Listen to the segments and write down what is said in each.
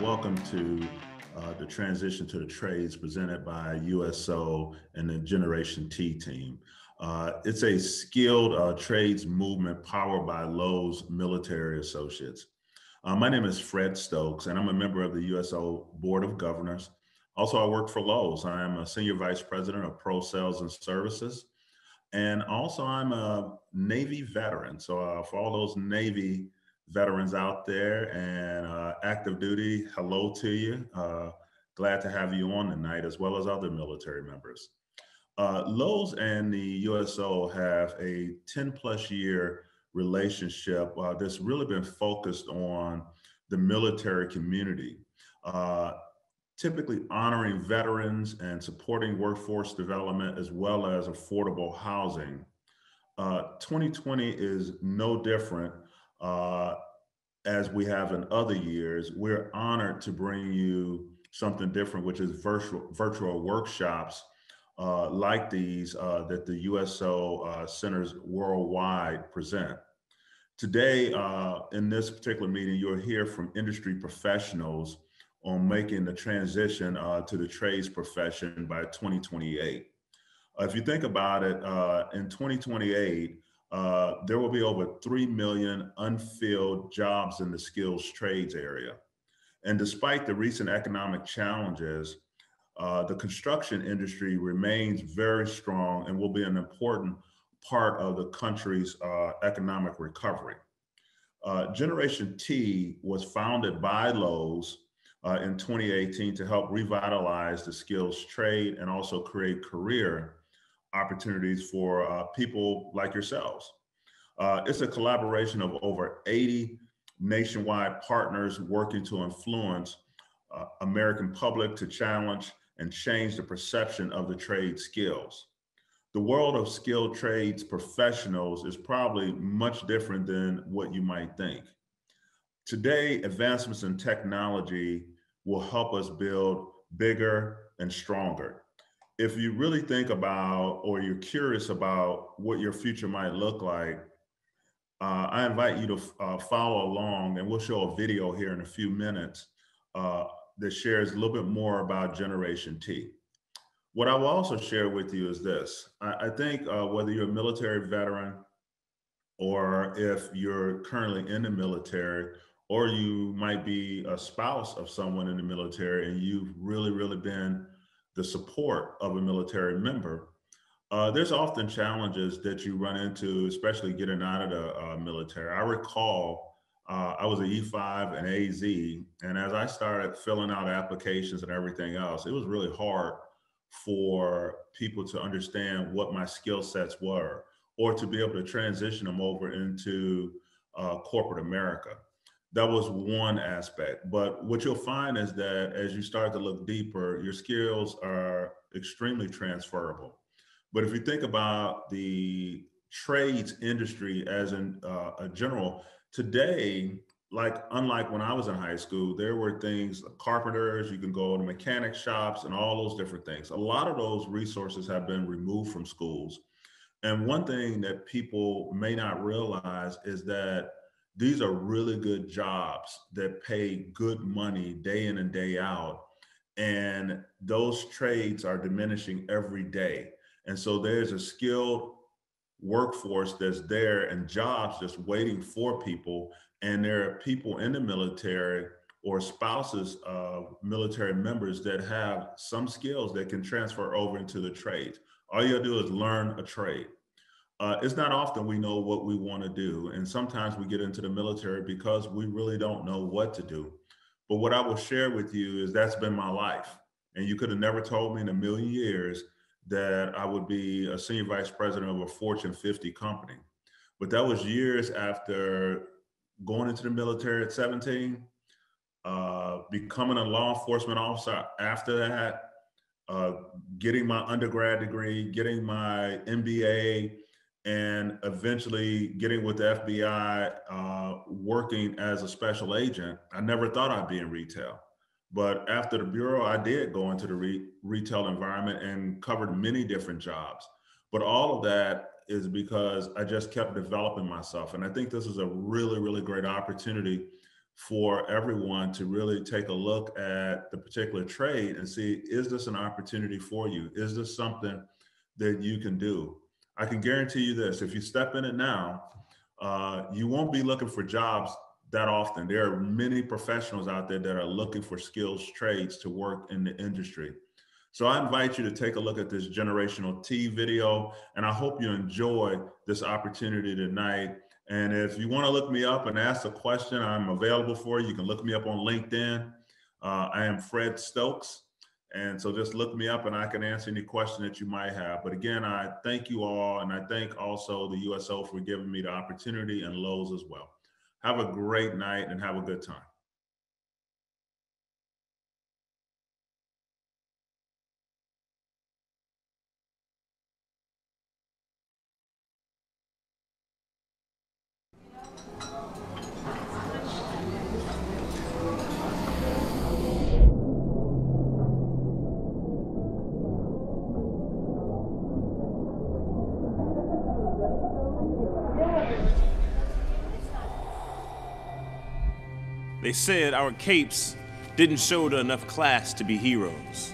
welcome to uh, the transition to the trades presented by USO and the Generation T team. Uh, it's a skilled uh, trades movement powered by Lowe's Military Associates. Uh, my name is Fred Stokes, and I'm a member of the USO Board of Governors. Also, I work for Lowe's. I am a Senior Vice President of Pro Sales and Services. And also, I'm a Navy veteran. So, uh, for all those Navy veterans out there and uh, active duty, hello to you. Uh, glad to have you on tonight, as well as other military members. Uh, Lowe's and the USO have a 10 plus year relationship uh, that's really been focused on the military community, uh, typically honoring veterans and supporting workforce development as well as affordable housing. 2020 uh, is no different uh, as we have in other years, we're honored to bring you something different, which is virtual virtual workshops uh, like these uh, that the USO uh, centers worldwide present. Today, uh, in this particular meeting, you'll hear from industry professionals on making the transition uh, to the trades profession by 2028. if you think about it, in 2028, uh, there will be over 3 million unfilled jobs in the skills trades area. And despite the recent economic challenges, uh, the construction industry remains very strong and will be an important part of the country's uh, economic recovery. Uh, Generation T was founded by Lowe's uh, in 2018 to help revitalize the skills trade and also create career opportunities for uh, people like yourselves. Uh, it's a collaboration of over 80 nationwide partners working to influence uh, American public to challenge and change the perception of the trade skills. The world of skilled trades professionals is probably much different than what you might think. Today, advancements in technology will help us build bigger and stronger if you really think about or you're curious about what your future might look like, uh, I invite you to uh, follow along and we'll show a video here in a few minutes uh, that shares a little bit more about Generation T. What I will also share with you is this. I, I think uh, whether you're a military veteran or if you're currently in the military or you might be a spouse of someone in the military and you've really, really been the support of a military member, uh, there's often challenges that you run into, especially getting out of the uh, military. I recall uh, I was an E5 and AZ, and as I started filling out applications and everything else, it was really hard for people to understand what my skill sets were or to be able to transition them over into uh, corporate America that was one aspect. But what you'll find is that as you start to look deeper, your skills are extremely transferable. But if you think about the trades industry as in uh, a general, today, like unlike when I was in high school, there were things carpenters, you can go to mechanic shops and all those different things. A lot of those resources have been removed from schools. And one thing that people may not realize is that these are really good jobs that pay good money day in and day out. And those trades are diminishing every day. And so there's a skilled workforce that's there and jobs just waiting for people. And there are people in the military or spouses of military members that have some skills that can transfer over into the trades. All you gotta do is learn a trade uh, it's not often we know what we want to do. And sometimes we get into the military because we really don't know what to do. But what I will share with you is that's been my life. And you could have never told me in a million years that I would be a senior vice president of a Fortune 50 company. But that was years after going into the military at 17, uh, becoming a law enforcement officer after that, uh, getting my undergrad degree, getting my MBA, and eventually getting with the FBI, uh, working as a special agent. I never thought I'd be in retail. But after the Bureau, I did go into the re- retail environment and covered many different jobs. But all of that is because I just kept developing myself. And I think this is a really, really great opportunity for everyone to really take a look at the particular trade and see is this an opportunity for you? Is this something that you can do? I can guarantee you this if you step in it now, uh, you won't be looking for jobs that often. There are many professionals out there that are looking for skills trades to work in the industry. So I invite you to take a look at this generational T video, and I hope you enjoy this opportunity tonight. And if you want to look me up and ask a question, I'm available for you. You can look me up on LinkedIn. Uh, I am Fred Stokes. And so just look me up and I can answer any question that you might have. But again, I thank you all. And I thank also the USO for giving me the opportunity and Lowe's as well. Have a great night and have a good time. They said our capes didn't show to enough class to be heroes.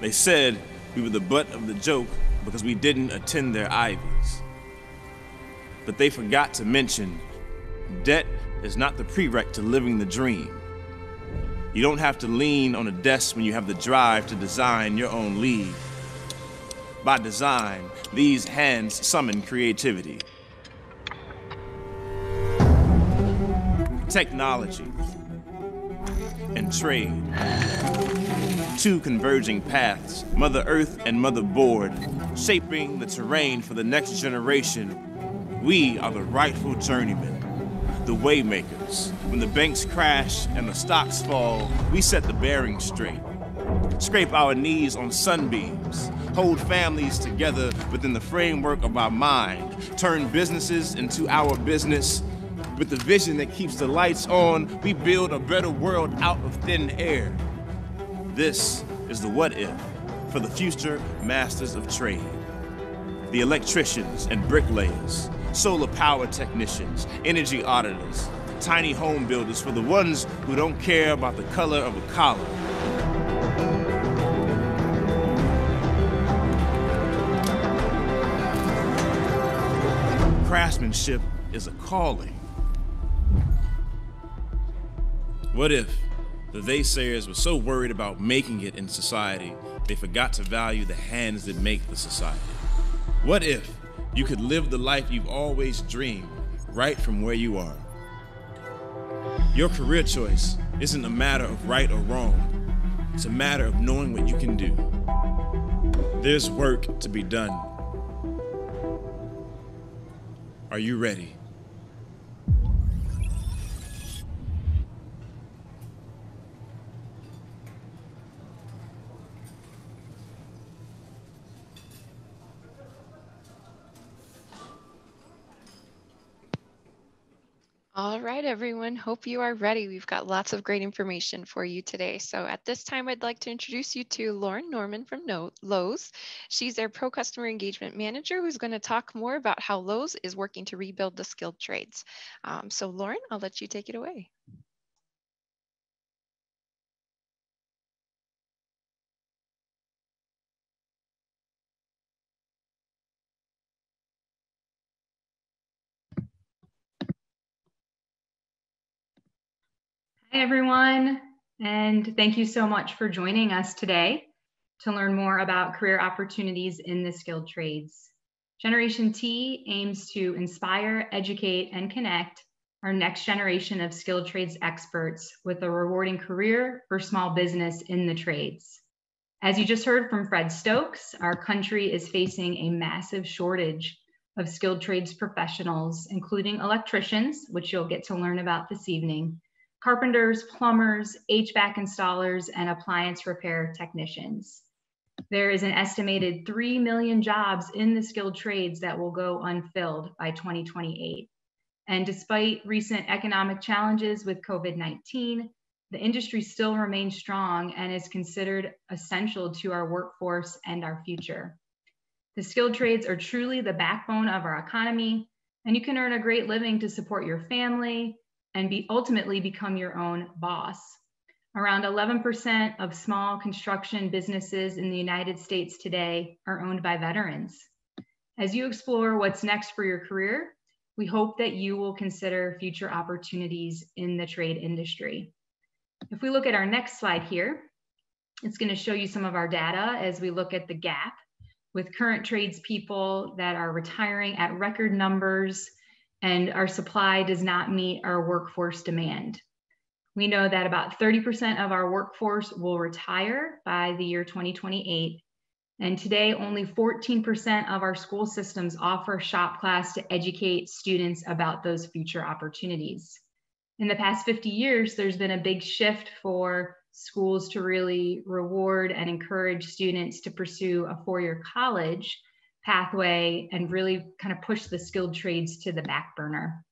They said we were the butt of the joke because we didn't attend their ivies. But they forgot to mention debt is not the prereq to living the dream. You don't have to lean on a desk when you have the drive to design your own league. By design, these hands summon creativity. technology, and trade. Two converging paths, Mother Earth and Mother Board, shaping the terrain for the next generation. We are the rightful journeymen, the waymakers. When the banks crash and the stocks fall, we set the bearings straight. Scrape our knees on sunbeams, hold families together within the framework of our mind, turn businesses into our business, with the vision that keeps the lights on, we build a better world out of thin air. This is the what if for the future masters of trade. The electricians and bricklayers, solar power technicians, energy auditors, tiny home builders for the ones who don't care about the color of a collar. Craftsmanship is a calling. What if the they-sayers were so worried about making it in society, they forgot to value the hands that make the society? What if you could live the life you've always dreamed right from where you are? Your career choice isn't a matter of right or wrong. It's a matter of knowing what you can do. There's work to be done. Are you ready? All right, everyone. Hope you are ready. We've got lots of great information for you today. So at this time, I'd like to introduce you to Lauren Norman from Lowe's. She's their Pro Customer Engagement Manager who's going to talk more about how Lowe's is working to rebuild the skilled trades. Um, so Lauren, I'll let you take it away. Hi, everyone, and thank you so much for joining us today to learn more about career opportunities in the skilled trades. Generation T aims to inspire, educate, and connect our next generation of skilled trades experts with a rewarding career for small business in the trades. As you just heard from Fred Stokes, our country is facing a massive shortage of skilled trades professionals, including electricians, which you'll get to learn about this evening, carpenters, plumbers, HVAC installers, and appliance repair technicians. There is an estimated 3 million jobs in the skilled trades that will go unfilled by 2028. And despite recent economic challenges with COVID 19, the industry still remains strong and is considered essential to our workforce and our future. The skilled trades are truly the backbone of our economy, and you can earn a great living to support your family, and be ultimately become your own boss. Around 11% of small construction businesses in the United States today are owned by veterans. As you explore what's next for your career, we hope that you will consider future opportunities in the trade industry. If we look at our next slide here, it's going to show you some of our data as we look at the gap with current tradespeople that are retiring at record numbers and our supply does not meet our workforce demand. We know that about 30% of our workforce will retire by the year 2028. And today, only 14% of our school systems offer shop class to educate students about those future opportunities. In the past 50 years, there's been a big shift for schools to really reward and encourage students to pursue a four year college pathway and really kind of push the skilled trades to the back burner.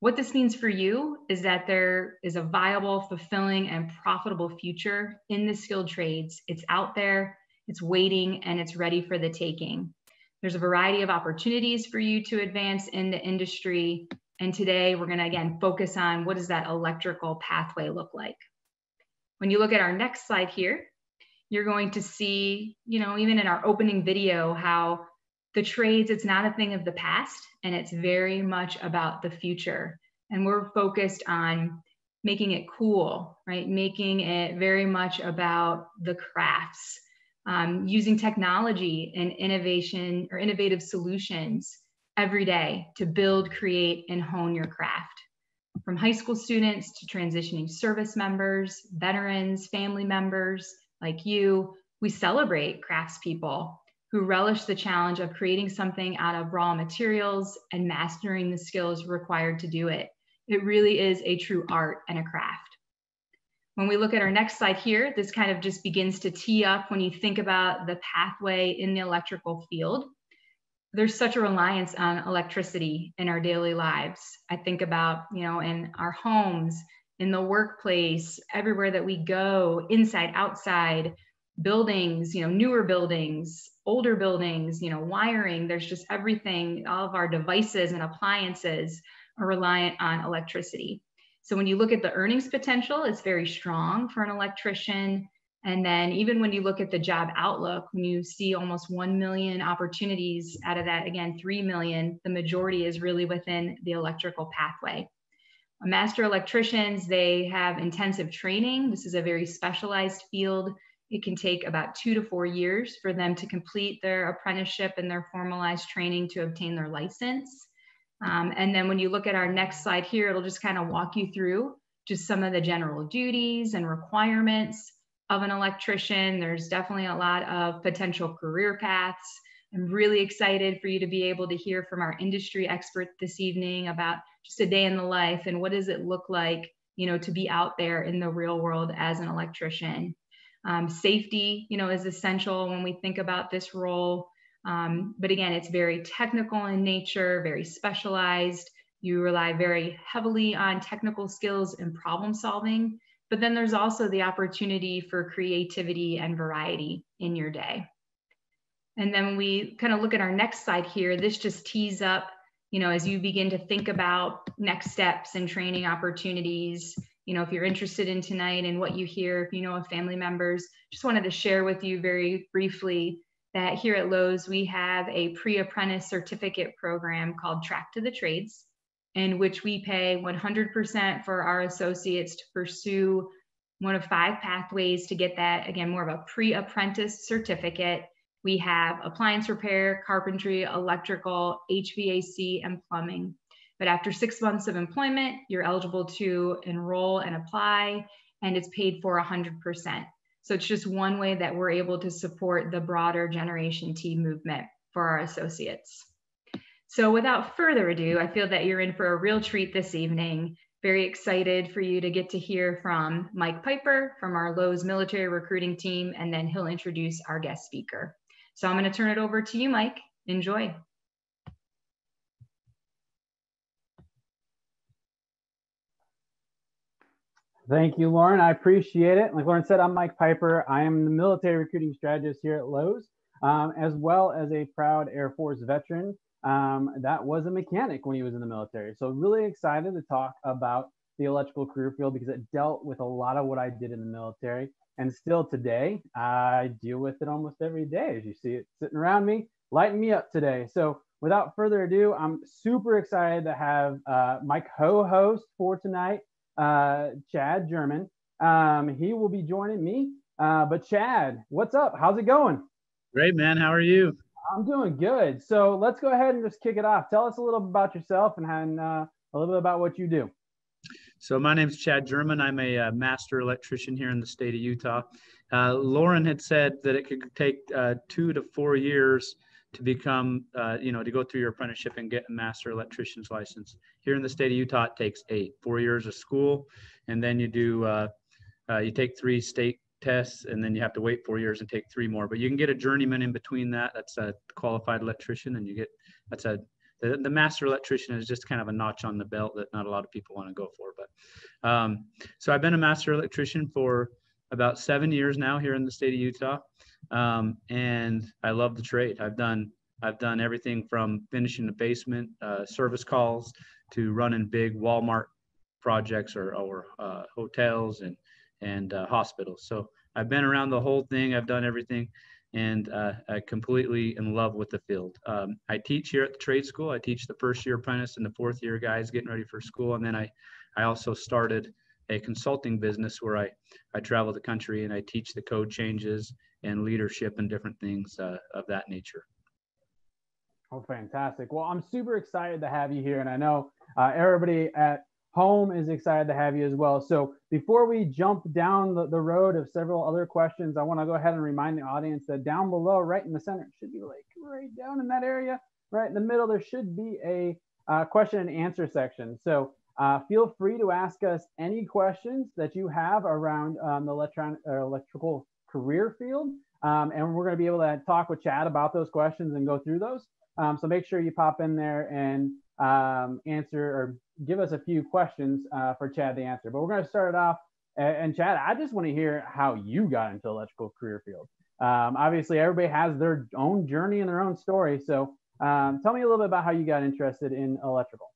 What this means for you is that there is a viable, fulfilling, and profitable future in the skilled trades. It's out there, it's waiting, and it's ready for the taking. There's a variety of opportunities for you to advance in the industry. And today we're going to again focus on what does that electrical pathway look like. When you look at our next slide here, you're going to see, you know, even in our opening video, how the trades, it's not a thing of the past and it's very much about the future. And we're focused on making it cool, right? Making it very much about the crafts, um, using technology and innovation or innovative solutions every day to build, create, and hone your craft from high school students to transitioning service members, veterans, family members like you, we celebrate craftspeople who relish the challenge of creating something out of raw materials and mastering the skills required to do it. It really is a true art and a craft. When we look at our next slide here, this kind of just begins to tee up when you think about the pathway in the electrical field there's such a reliance on electricity in our daily lives. I think about, you know, in our homes, in the workplace, everywhere that we go, inside, outside, buildings, you know, newer buildings, older buildings, you know, wiring, there's just everything, all of our devices and appliances are reliant on electricity. So when you look at the earnings potential, it's very strong for an electrician. And then even when you look at the job outlook, when you see almost 1 million opportunities out of that, again, 3 million, the majority is really within the electrical pathway. Master electricians, they have intensive training. This is a very specialized field. It can take about two to four years for them to complete their apprenticeship and their formalized training to obtain their license. Um, and then when you look at our next slide here, it'll just kind of walk you through just some of the general duties and requirements of an electrician. There's definitely a lot of potential career paths. I'm really excited for you to be able to hear from our industry expert this evening about just a day in the life and what does it look like, you know, to be out there in the real world as an electrician. Um, safety, you know, is essential when we think about this role. Um, but again, it's very technical in nature, very specialized. You rely very heavily on technical skills and problem solving. But then there's also the opportunity for creativity and variety in your day. And then we kind of look at our next slide here. This just tees up, you know, as you begin to think about next steps and training opportunities. You know, if you're interested in tonight and what you hear, if you know of family members, just wanted to share with you very briefly that here at Lowe's, we have a pre apprentice certificate program called Track to the Trades in which we pay 100% for our associates to pursue one of five pathways to get that, again, more of a pre apprentice certificate. We have appliance repair, carpentry, electrical, HVAC, and plumbing. But after six months of employment, you're eligible to enroll and apply, and it's paid for 100%. So it's just one way that we're able to support the broader Generation T movement for our associates. So without further ado, I feel that you're in for a real treat this evening. Very excited for you to get to hear from Mike Piper from our Lowe's military recruiting team, and then he'll introduce our guest speaker. So I'm going to turn it over to you, Mike. Enjoy. Thank you, Lauren. I appreciate it. Like Lauren said, I'm Mike Piper. I am the military recruiting strategist here at Lowe's, um, as well as a proud Air Force veteran um, that was a mechanic when he was in the military. So really excited to talk about the electrical career field because it dealt with a lot of what I did in the military. And still today, I deal with it almost every day. As you see it sitting around me, lighting me up today. So without further ado, I'm super excited to have uh, my co-host for tonight, uh, Chad German. Um, he will be joining me. Uh, but Chad, what's up? How's it going? Great, man. How are you? I'm doing good. So let's go ahead and just kick it off. Tell us a little about yourself and, and uh, a little bit about what you do. So my name is Chad German. I'm a, uh, master electrician here in the state of Utah. Uh, Lauren had said that it could take uh, two to four years to become, uh, you know, to go through your apprenticeship and get a master electrician's license. Here in the state of Utah, it takes eight, four years of school, and then you do, uh, uh, you take three state tests, and then you have to wait four years and take three more. But you can get a journeyman in between that. That's a qualified electrician, and you get that's a the, the master electrician is just kind of a notch on the belt that not a lot of people want to go for. But um, so I've been a master electrician for about seven years now here in the state of Utah, um, and I love the trade. I've done I've done everything from finishing the basement, uh, service calls, to running big Walmart projects or or uh, hotels and and uh, hospitals. So I've been around the whole thing. I've done everything and uh, I completely in love with the field. Um, I teach here at the trade school. I teach the first year apprentice and the fourth year guys getting ready for school. And then I, I also started a consulting business where I, I travel the country and I teach the code changes and leadership and different things uh, of that nature. Oh, fantastic. Well, I'm super excited to have you here. And I know uh, everybody at home is excited to have you as well. So before we jump down the, the road of several other questions, I want to go ahead and remind the audience that down below, right in the center, should be like right down in that area, right in the middle, there should be a uh, question and answer section. So uh, feel free to ask us any questions that you have around um, the electron or electrical career field. Um, and we're going to be able to talk with Chad about those questions and go through those. Um, so make sure you pop in there and um, answer or give us a few questions uh, for Chad to answer. But we're going to start it off. And Chad, I just want to hear how you got into electrical career field. Um, obviously, everybody has their own journey and their own story. So um, tell me a little bit about how you got interested in electrical.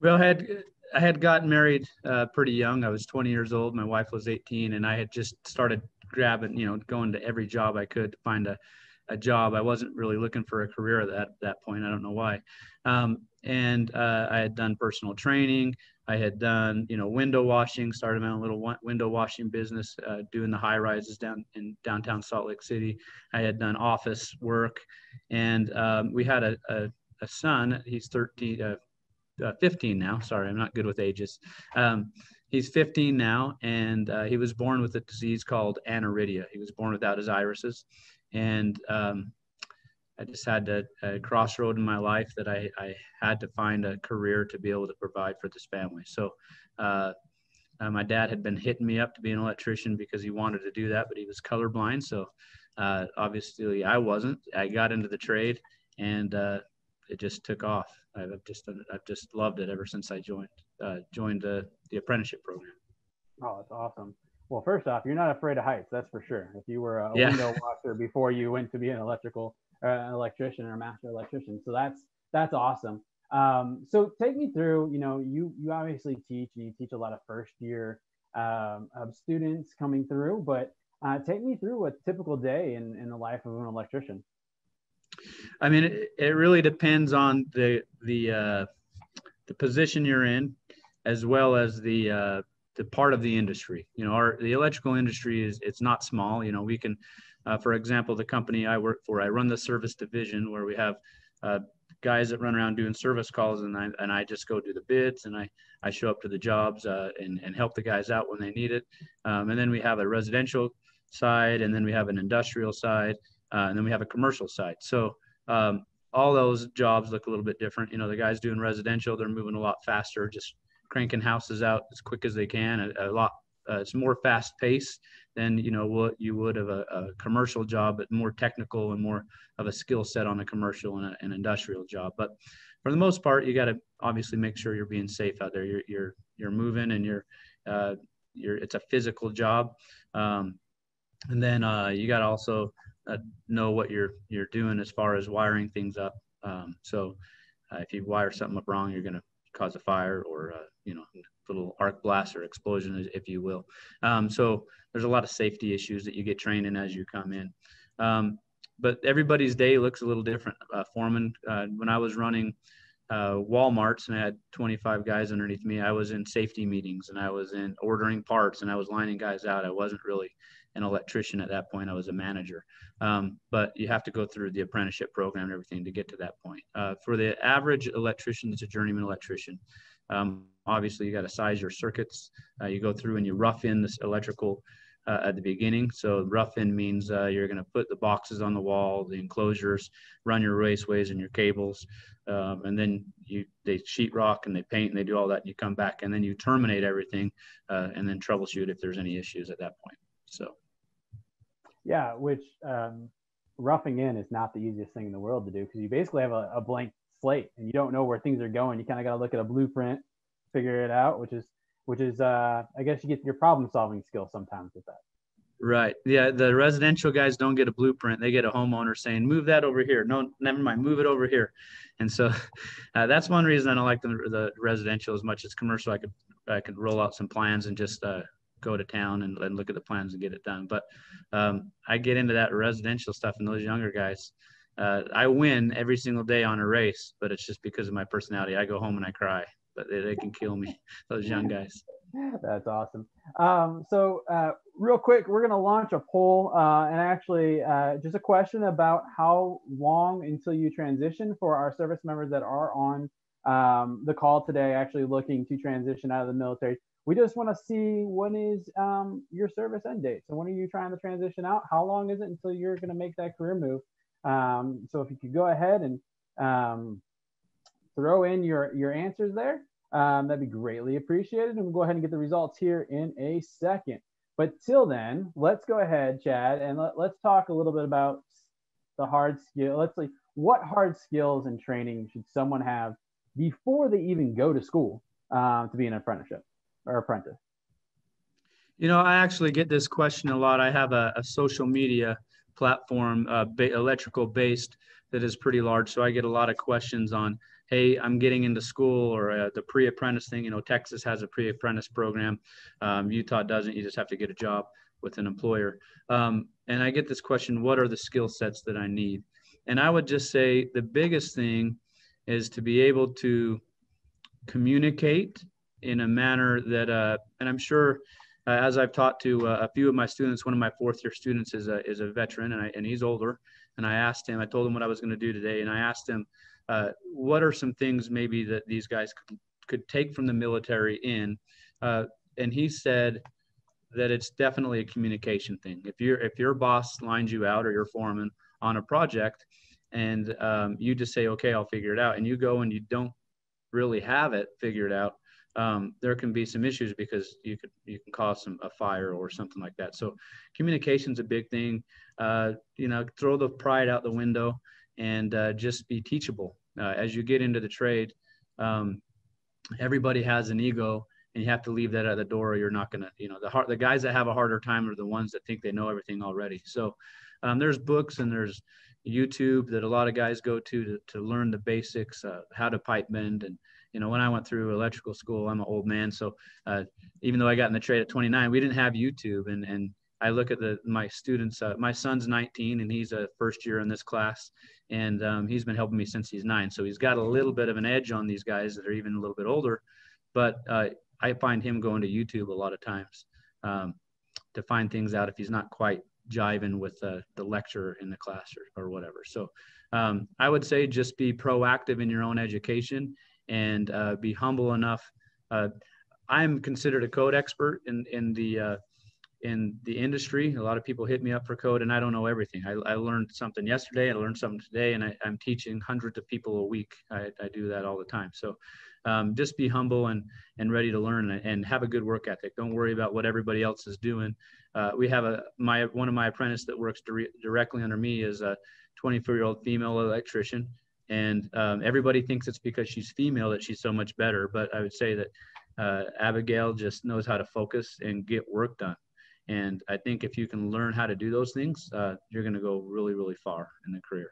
Well, I had I had gotten married uh, pretty young. I was 20 years old. My wife was 18, and I had just started grabbing, you know, going to every job I could to find a, a job. I wasn't really looking for a career at that, that point. I don't know why. Um, and uh, I had done personal training. I had done, you know, window washing. Started my own little window washing business, uh, doing the high rises down in downtown Salt Lake City. I had done office work, and um, we had a, a, a, son. He's 13, uh, uh 15 now. Sorry, I'm not good with ages. Um, he's 15 now, and uh, he was born with a disease called aniridia. He was born without his irises, and um, I just had a, a, crossroad in my life that I, I had to find a career to be able to provide for this family. So, uh, uh, my dad had been hitting me up to be an electrician because he wanted to do that, but he was colorblind. So, uh, obviously, I wasn't. I got into the trade, and uh, it just took off. I've just I've just loved it ever since I joined uh, joined the the apprenticeship program. Oh, that's awesome. Well, first off, you're not afraid of heights, that's for sure. If you were a yeah. window washer before you went to be an electrical uh, an electrician or master electrician, so that's that's awesome. Um, so take me through. You know, you you obviously teach. and You teach a lot of first year um, of students coming through, but uh, take me through a typical day in in the life of an electrician. I mean, it, it really depends on the the uh, the position you're in, as well as the uh, the part of the industry. You know, our the electrical industry is it's not small. You know, we can, uh, for example, the company I work for, I run the service division where we have uh, guys that run around doing service calls, and I and I just go do the bids, and I I show up to the jobs uh, and and help the guys out when they need it. Um, and then we have a residential side, and then we have an industrial side, uh, and then we have a commercial side. So um, all those jobs look a little bit different. You know, the guys doing residential, they're moving a lot faster, just cranking houses out as quick as they can. A, a lot, uh, it's more fast paced than you know what you would of a, a, commercial job, but more technical and more of a skill set on a commercial and a, an industrial job. But for the most part, you got to obviously make sure you're being safe out there. You're you're you're moving and you're uh, you're it's a physical job, um, and then uh, you got to also uh, know what you're you're doing as far as wiring things up. Um, so uh, if you wire something up wrong, you're gonna cause a fire or uh, you know little arc blast or explosion, if you will. Um, so there's a lot of safety issues that you get trained in as you come in. Um, but everybody's day looks a little different. Uh, foreman, uh, when I was running uh, Walmarts and I had 25 guys underneath me, I was in safety meetings and I was in ordering parts and I was lining guys out. I wasn't really an electrician at that point. I was a manager. Um, but you have to go through the apprenticeship program and everything to get to that point. Uh, for the average electrician that's a journeyman electrician, um, obviously you got to size your circuits. Uh, you go through and you rough in this electrical uh, at the beginning. So rough in means uh, you're going to put the boxes on the wall, the enclosures, run your raceways and your cables, um, and then you they sheetrock and they paint and they do all that. And you come back and then you terminate everything, uh, and then troubleshoot if there's any issues at that point. So, yeah, which um, roughing in is not the easiest thing in the world to do because you basically have a, a blank slate and you don't know where things are going. You kind of got to look at a blueprint, figure it out, which is which is uh, I guess you get your problem solving skill sometimes with that. Right. Yeah. The residential guys don't get a blueprint. They get a homeowner saying, move that over here. No, never mind. Move it over here. And so uh, that's one reason I don't like the, the residential as much as commercial. I could, I could roll out some plans and just uh, go to town and, and, look at the plans and get it done. But um, I get into that residential stuff and those younger guys. Uh, I win every single day on a race, but it's just because of my personality. I go home and I cry but they, they can kill me. Those young guys. That's awesome. Um, so, uh, real quick, we're going to launch a poll uh, and actually uh, just a question about how long until you transition for our service members that are on um, the call today, actually looking to transition out of the military. We just want to see when is um, your service end date. So, when are you trying to transition out? How long is it until you're going to make that career move? Um, so, if you could go ahead and um, throw in your, your answers there. Um, that'd be greatly appreciated. And we'll go ahead and get the results here in a second. But till then, let's go ahead, Chad, and let, us talk a little bit about the hard skill. Let's see, what hard skills and training should someone have before they even go to school um, to be an apprenticeship or apprentice? You know, I actually get this question a lot. I have a, a social media platform, uh, ba- electrical based, that is pretty large. So I get a lot of questions on hey, I'm getting into school or uh, the pre-apprentice thing. You know, Texas has a pre-apprentice program. Um, Utah doesn't. You just have to get a job with an employer. Um, and I get this question, what are the skill sets that I need? And I would just say the biggest thing is to be able to communicate in a manner that, uh, and I'm sure uh, as I've talked to uh, a few of my students, one of my fourth year students is a, is a veteran and, I, and he's older. And I asked him, I told him what I was going to do today. And I asked him, uh, what are some things maybe that these guys could, could take from the military in? Uh, and he said that it's definitely a communication thing. If your if your boss lines you out or your foreman on a project, and um, you just say, "Okay, I'll figure it out," and you go and you don't really have it figured out, um, there can be some issues because you could you can cause some a fire or something like that. So communication's a big thing. Uh, you know, throw the pride out the window and uh, just be teachable. Uh, as you get into the trade, um, everybody has an ego, and you have to leave that at the door, or you're not gonna. You know, the hard, the guys that have a harder time are the ones that think they know everything already. So um, there's books and there's YouTube that a lot of guys go to to, to learn the basics, how to pipe bend, and you know, when I went through electrical school, I'm an old man, so uh, even though I got in the trade at 29, we didn't have YouTube, and and I look at the my students. Uh, my son's 19 and he's a first year in this class, and um, he's been helping me since he's nine. So he's got a little bit of an edge on these guys that are even a little bit older. But uh, I find him going to YouTube a lot of times um, to find things out if he's not quite jiving with uh, the lecture in the class or, or whatever. So um, I would say just be proactive in your own education and uh, be humble enough. Uh, I'm considered a code expert in in the uh, in the industry. A lot of people hit me up for code, and I don't know everything. I, I learned something yesterday, I learned something today, and I, am teaching hundreds of people a week. I, I do that all the time. So um, just be humble and and ready to learn and have a good work ethic. Don't worry about what everybody else is doing. Uh, we have a my one of my apprentices that works dire- directly under me is a 24 year old female electrician, and um, everybody thinks it's because she's female that she's so much better. But I would say that uh, Abigail just knows how to focus and get work done. And I think if you can learn how to do those things, uh, you're going to go really, really far in the career.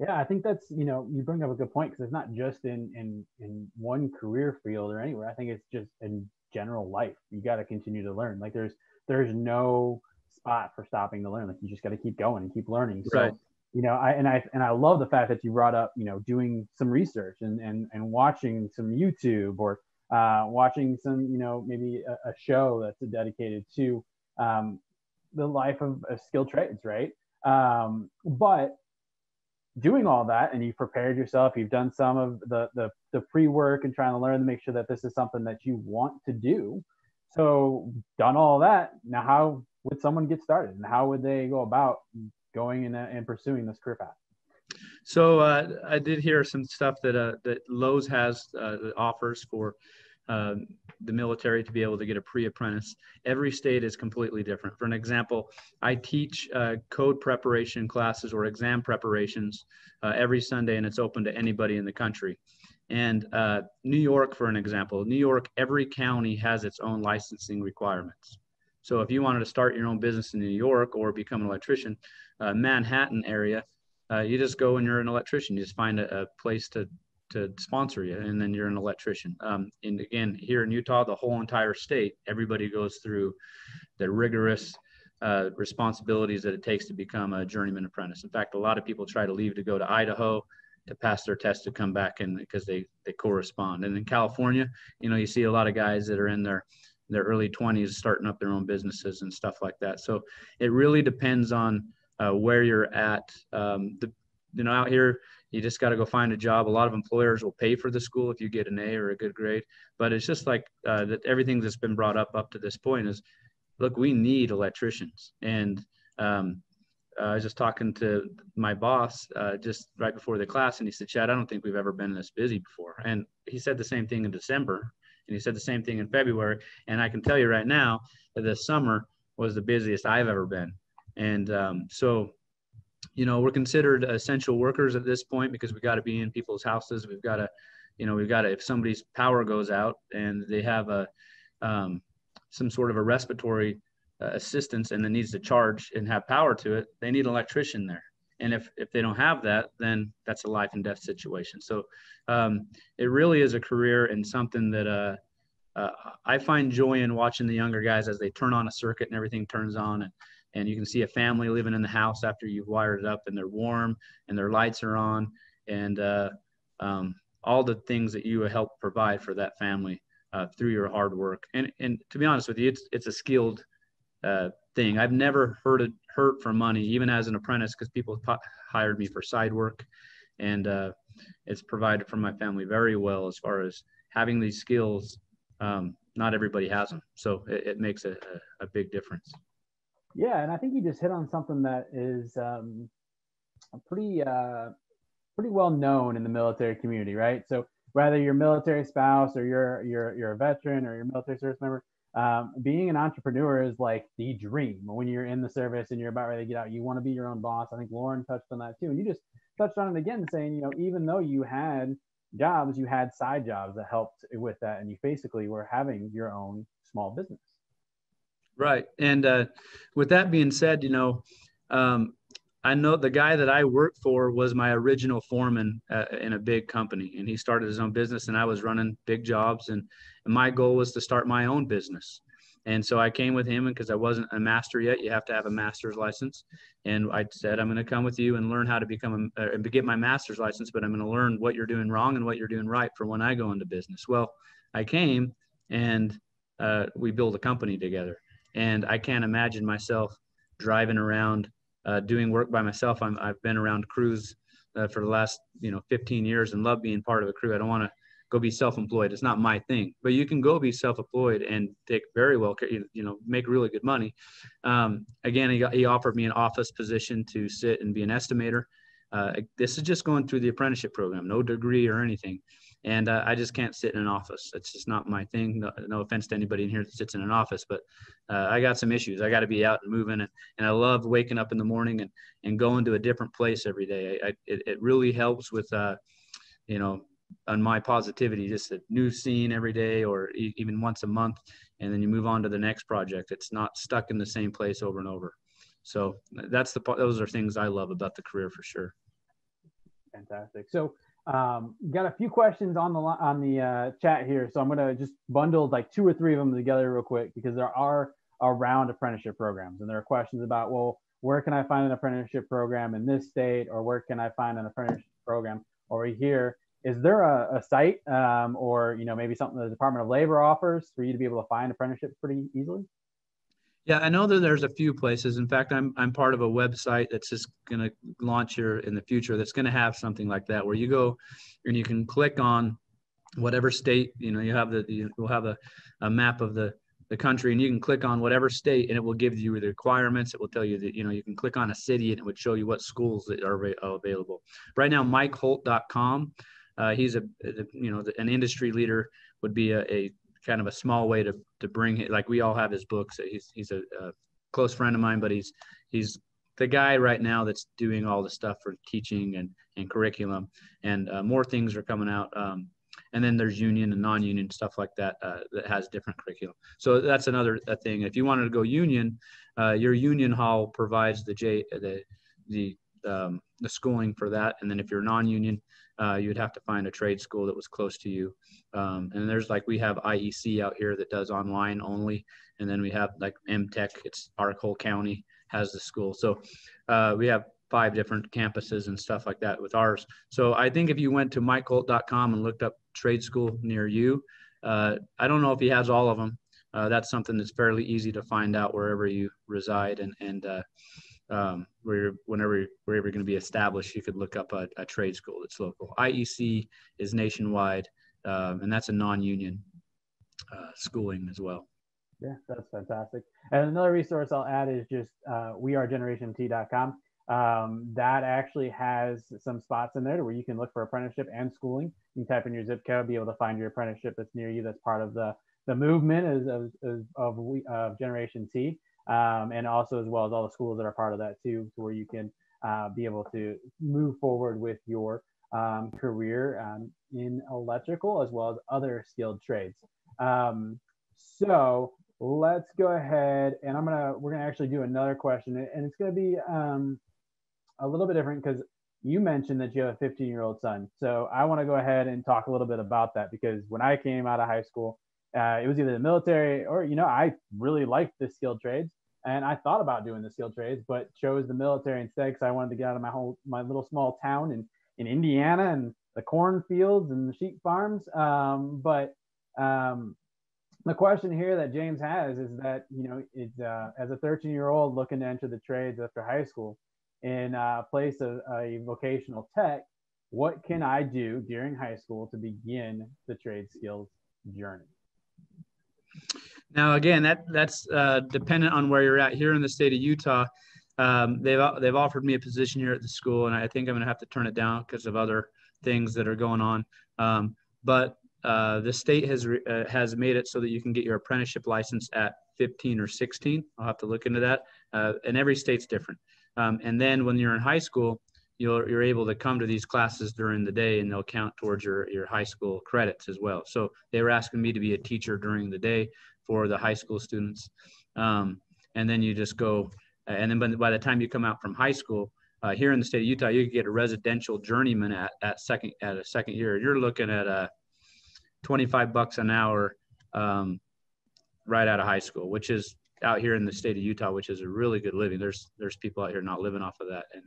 Yeah, I think that's you know you bring up a good point because it's not just in in in one career field or anywhere. I think it's just in general life. You got to continue to learn. Like there's there's no spot for stopping to learn. Like you just got to keep going and keep learning. So, right. You know, I and I and I love the fact that you brought up you know doing some research and and and watching some YouTube or uh, watching some you know maybe a, a show that's dedicated to um, the life of, of skilled trades, right? Um, but doing all that and you've prepared yourself you've done some of the the, the pre-work and trying to learn to make sure that this is something that you want to do. So done all that. Now how would someone get started? And how would they go about going and, and pursuing this career path so uh, i did hear some stuff that uh, that Lowe's has uh, offers for um, the military to be able to get a pre-apprentice. Every state is completely different. For an example, I teach uh, code preparation classes or exam preparations uh, every Sunday, and it's open to anybody in the country. And uh, New York, for an example, New York, every county has its own licensing requirements. So if you wanted to start your own business in New York or become an electrician, uh, Manhattan area, uh, you just go and you're an electrician. You just find a, a place to to sponsor you, and then you're an electrician. Um, and again, here in Utah, the whole entire state, everybody goes through the rigorous uh, responsibilities that it takes to become a journeyman apprentice. In fact, a lot of people try to leave to go to Idaho to pass their test to come back and because they they correspond. And in California, you know, you see a lot of guys that are in their their early 20s starting up their own businesses and stuff like that. So it really depends on uh, where you're at. Um, the you know out here you just got to go find a job. A lot of employers will pay for the school if you get an A or a good grade. But it's just like uh, that. Everything that's been brought up up to this point is, look, we need electricians. And um, uh, I was just talking to my boss uh, just right before the class, and he said, "Chad, I don't think we've ever been this busy before." And he said the same thing in December, and he said the same thing in February. And I can tell you right now that this summer was the busiest I've ever been. And um, so you know we're considered essential workers at this point because we got to be in people's houses we've got to you know we've got to if somebody's power goes out and they have a um, some sort of a respiratory uh, assistance and it needs to charge and have power to it they need an electrician there and if if they don't have that then that's a life and death situation. So um, it really is a career and something that uh, uh, i find joy in watching the younger guys as they turn on a circuit and everything turns on and and you can see a family living in the house after you've wired it up and they're warm and their lights are on. And uh, um, all the things that you help provide for that family uh, through your hard work. And and to be honest with you it's it's a skilled uh, thing. I've never heard it hurt for money even as an apprentice because people hired me for side work. And uh, it's provided for my family very well as far as having these skills um, not everybody has them so it, it makes a, a, a big difference. Yeah, and I think you just hit on something that is um, pretty uh, pretty well known in the military community, right? So whether you're military spouse or you're you're you're a veteran or you're military service member, um, being an entrepreneur is like the dream. When you're in the service and you're about ready to get out, you want to be your own boss. I think Lauren touched on that too, and you just touched on it again, saying you know even though you had jobs, you had side jobs that helped with that, and you basically were having your own small business. Right. And uh, with that being said, you know, um, I know the guy that I worked for was my original foreman uh, in a big company, and he started his own business, and I was running big jobs, and, and my goal was to start my own business. And so I came with him, and because I wasn't a master yet, you have to have a master's license. And I said, I'm going to come with you and learn how to become uh, get my master's license, but I'm going to learn what you're doing wrong and what you're doing right for when I go into business. Well, I came, and uh, we built a company together and I can't imagine myself driving around uh, doing work by myself. i have been around crews uh, for the last you know 15 years and love being part of a crew. I don't want to go be self-employed. It's not my thing, but you can go be self-employed and take very well, you know, make really good money. Um, again, he, he offered me an office position to sit and be an estimator. Uh, this is just going through the apprenticeship program, no degree or anything and uh, I just can't sit in an office. It's just not my thing. No, no, offense to anybody in here that sits in an office, but uh, I got some issues. I got to be out and moving, and, and I love waking up in the morning and, and going to a different place every day. I, I, it, it really helps with, uh, you know, on my positivity, just a new scene every day or e- even once a month, and then you move on to the next project. It's not stuck in the same place over and over. So that's the those are things I love about the career for sure. Fantastic. So um, got a few questions on the on the uh, chat here, so I'm gonna just bundle like two or three of them together real quick because there are around apprenticeship programs, and there are questions about well, where can I find an apprenticeship program in this state, or where can I find an apprenticeship program over here? Is there a, a site um, or you know maybe something the Department of Labor offers for you to be able to find apprenticeships pretty easily? Yeah, I know that there's a few places. In fact, I'm I'm part of a website that's just going to launch here in the future. That's going to have something like that, where you go and you can click on whatever state. You know, you have the you will have a, a map of the the country, and you can click on whatever state, and it will give you the requirements. It will tell you that you know you can click on a city, and it would show you what schools that are available. Right now, MikeHolt.com. Uh, he's a, a you know an industry leader would be a, a kind of a small way to to bring it. Like we all have his books. He's he's a, a close friend of mine, but he's he's the guy right now that's doing all the stuff for teaching and and curriculum. And uh, more things are coming out. Um, and then there's union and non-union stuff like that uh, that has different curriculum. So that's another thing. If you wanted to go union, uh, your union hall provides the J the the um, the schooling for that. And then if you're non-union, uh, you'd have to find a trade school that was close to you. Um, and there's like we have IEC out here that does online only, and then we have like MTech. It's our whole county has the school. So uh, we have five different campuses and stuff like that with ours. So I think if you went to mikeholt.com and looked up trade school near you, uh, I don't know if he has all of them. Uh, that's something that's fairly easy to find out wherever you reside and and uh, um, where whenever wherever you're going to be established, you could look up a, a, trade school that's local. IEC is nationwide, um, and that's a non-union uh, schooling as well. Yeah, that's fantastic. And another resource I'll add is just uh, wearegenerationt.com. Um, that actually has some spots in there where you can look for apprenticeship and schooling. You can type in your zip code, be able to find your apprenticeship that's near you. That's part of the the movement is of, of, of, of Generation T um, and also as well as all the schools that are part of that too, to where you can uh, be able to move forward with your um, career um, in electrical as well as other skilled trades. Um, so let's go ahead and I'm gonna we're gonna actually do another question, and it's gonna be um, a little bit different because you mentioned that you have a 15 year old son. So I want to go ahead and talk a little bit about that because when I came out of high school, uh, it was either the military or you know I really liked the skilled trades, and I thought about doing the skilled trades, but chose the military instead because I wanted to get out of my whole my little small town in in Indiana and the cornfields and the sheep farms. Um, but um, the question here that James has is that you know it's uh, as a 13 year old looking to enter the trades after high school in a place of a vocational tech, what can I do during high school to begin the trade skills journey? Now, again, that that's uh, dependent on where you're at. Here in the state of Utah, um, they've they've offered me a position here at the school, and I think I'm going to have to turn it down because of other things that are going on. Um, but uh, the state has uh, has made it so that you can get your apprenticeship license at 15 or 16. I'll have to look into that, uh, and every state's different. Um, and then when you're in high school, you're, you're able to come to these classes during the day and they'll count towards your, your high school credits as well. So they were asking me to be a teacher during the day for the high school students. Um, and then you just go, and then by the time you come out from high school, uh, here in the state of Utah, you get a residential journeyman at, at second at a second year. You're looking at a uh, 25 bucks an hour um, right out of high school, which is out here in the state of Utah, which is a really good living. There's there's people out here not living off of that, and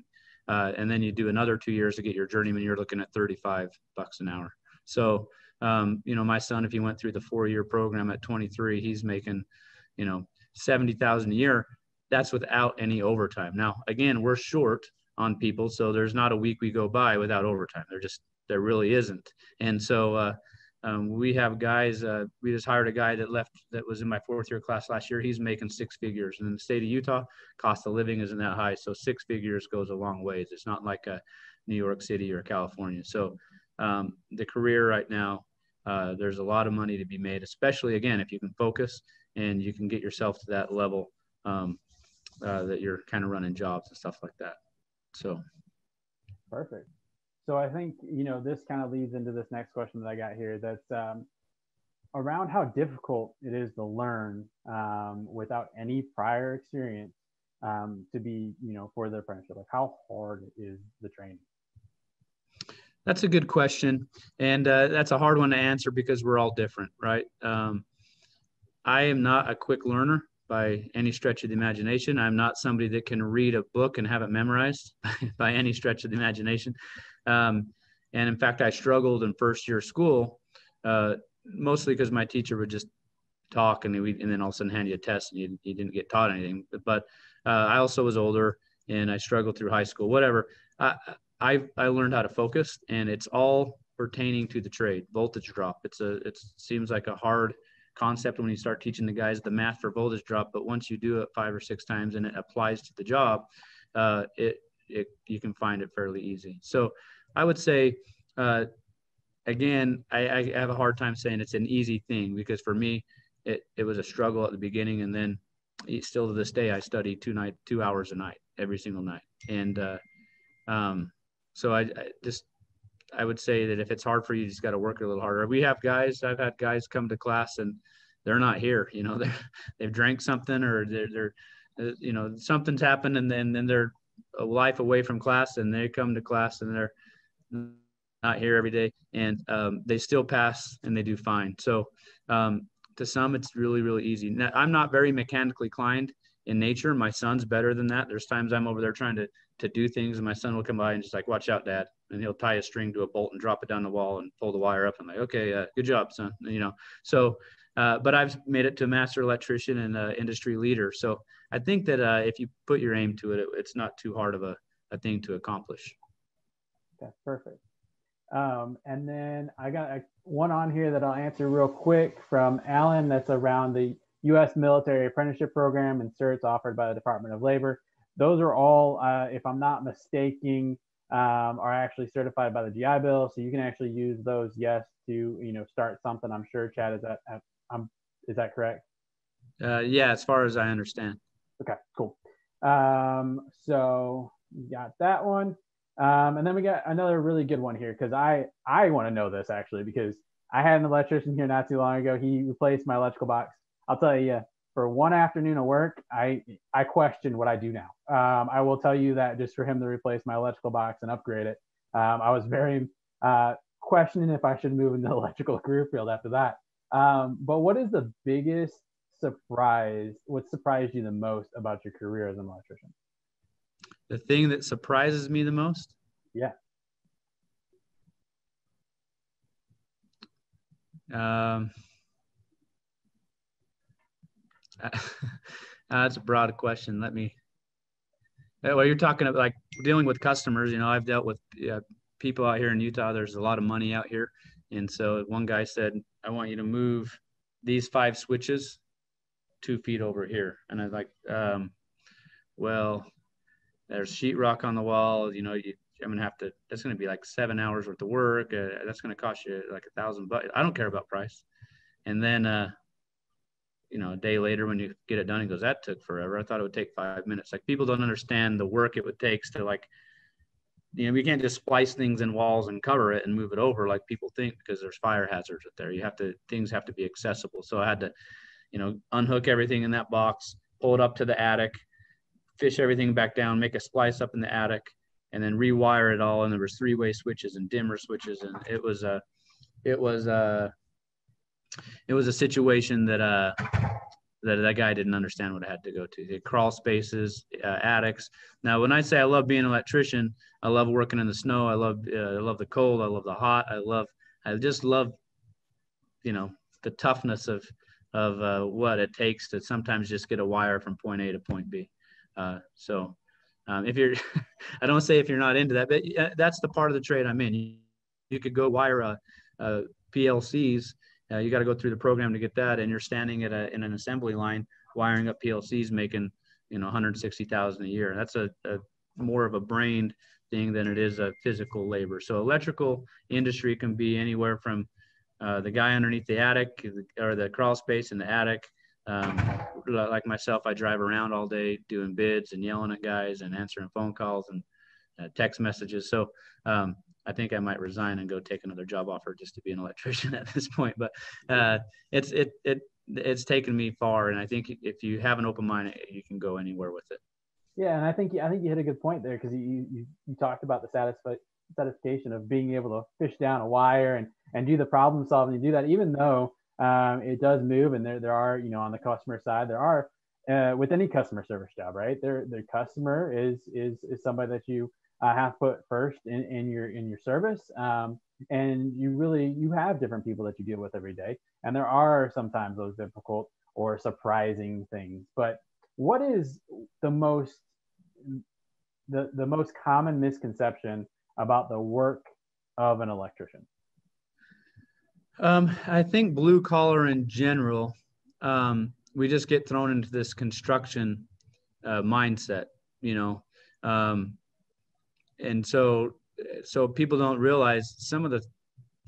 uh, and then you do another two years to get your journeyman. You're looking at 35 bucks an hour. So um, you know, my son, if he went through the four-year program at 23, he's making, you know, 70,000 a year. That's without any overtime. Now, again, we're short on people, so there's not a week we go by without overtime. There just there really isn't. And so uh, um, we have guys. Uh, we just hired a guy that left that was in my fourth year class last year. He's making six figures. And in the state of Utah, cost of living isn't that high, so six figures goes a long ways. It's not like a New York City or California. So um, the career right now uh, there's a lot of money to be made, especially again if you can focus and you can get yourself to that level um, uh, that you're kind of running jobs and stuff like that. So, perfect. So I think you know this kind of leads into this next question that I got here. That's um, around how difficult it is to learn um, without any prior experience um, to be you know for the apprenticeship. Like how hard is the training? That's a good question, and uh, that's a hard one to answer because we're all different, right? Um, I am not a quick learner by any stretch of the imagination. I'm not somebody that can read a book and have it memorized by any stretch of the imagination. Um, and in fact, I struggled in first year school, uh, mostly because my teacher would just talk and, we, and then all of a sudden hand you a test and you, you didn't get taught anything. But uh, I also was older and I struggled through high school, whatever. I, I, I learned how to focus and it's all pertaining to the trade voltage drop. It's a, it seems like a hard concept when you start teaching the guys the math for voltage drop, but once you do it five or six times and it applies to the job, uh, it, it, you can find it fairly easy. So I would say, uh, again, I, I have a hard time saying it's an easy thing because for me, it, it was a struggle at the beginning. And then still to this day, I study two night, two hours a night, every single night. And, uh, um, so I, I, just, I would say that if it's hard for you, you just got to work a little harder. We have guys, I've had guys come to class and they're not here, you know, they're, they've drank something or they're, they're, uh, you know, something's happened and then, then they're a life away from class and they come to class and they're not here every day and um, they still pass and they do fine. So um, to some, it's really, really easy. Now, I'm not very mechanically inclined in nature. My son's better than that. There's times I'm over there trying to to do things, and my son will come by and just like, "Watch out, Dad," and he'll tie a string to a bolt and drop it down the wall and pull the wire up. I'm like, "Okay, uh, good job, son." You know, so. Uh, but I've made it to master electrician and uh, industry leader. So I think that uh, if you put your aim to it, it, it's not too hard of a, a thing to accomplish. That's perfect. Um, and then I got a, one on here that I'll answer real quick from Alan. That's around the U.S. military apprenticeship program and certs offered by the Department of Labor. Those are all, uh, if I'm not mistaken, um, are actually certified by the GI Bill. So you can actually use those, yes, to you know start something. I'm sure, Chad, is that um, is that correct? Uh, yeah, as far as I understand. Okay, cool. Um, so you got that one, um, and then we got another really good one here because I I want to know this actually because I had an electrician here not too long ago. He replaced my electrical box. I'll tell you, for one afternoon of work, I I question what I do now. Um, I will tell you that just for him to replace my electrical box and upgrade it, um, I was very uh, questioning if I should move into the electrical career field after that. Um, but what is the biggest surprise? What surprised you the most about your career as an electrician? The thing that surprises me the most? Yeah. Um, that's a broad question. Let me. Well, you're talking about like dealing with customers. You know, I've dealt with people out here in Utah. There's a lot of money out here, and so one guy said, "I want you to move these five switches two feet over here," and I was like, um, "Well, there's sheetrock on the wall. You know, you, I'm gonna have to. That's gonna be like seven hours worth of work. Uh, that's gonna cost you like a thousand bucks. I don't care about price." And then uh, you know, a day later when you get it done, he goes, that took forever. I thought it would take five minutes. Like people don't understand the work it would take to like, you know, we can't just splice things in walls and cover it and move it over like people think because there's fire hazards up there. You have to, things have to be accessible. So I had to, you know, unhook everything in that box, pull it up to the attic, fish everything back down, make a splice up in the attic, and then rewire it all. And there was three-way switches and dimmer switches, and it was a, it was a, it was a situation that uh that that guy didn't understand what I had to go to. The crawl spaces, uh, attics. Now, when I say I love being an electrician, I love working in the snow. I love uh, I love the cold. I love the hot. I love I just love you know the toughness of of uh, what it takes to sometimes just get a wire from point A to point B. Uh, so um, if you're, I don't say if you're not into that, but that's the part of the trade I'm in. You, you could go wire PLCs uh, you got to go through the program to get that, and you're standing at a in an assembly line wiring up PLCs, making you know 160,000 a year. That's a, a more of a brain thing than it is a physical labor. So electrical industry can be anywhere from uh, the guy underneath the attic or the crawl space in the attic. Um, like myself, I drive around all day doing bids and yelling at guys and answering phone calls and uh, text messages. So um, I think I might resign and go take another job offer just to be an electrician at this point. But uh, it's it it it's taken me far, and I think if you have an open mind, you can go anywhere with it. Yeah, and I think I think you hit a good point there because you, you you talked about the satisfi- satisfaction of being able to fish down a wire and and do the problem solving. You do that even though um, it does move, and there there are you know on the customer side there are uh, with any customer service job, right? Their their customer is is is somebody that you uh, have put first in, in your in your service. Um, and you really you have different people that you deal with every day, and there are sometimes those difficult or surprising things. But what is the most the, the most common misconception about the work of an electrician? Um, I think blue collar in general, um, we just get thrown into this construction uh, mindset, you know, um, and so so people don't realize some of the.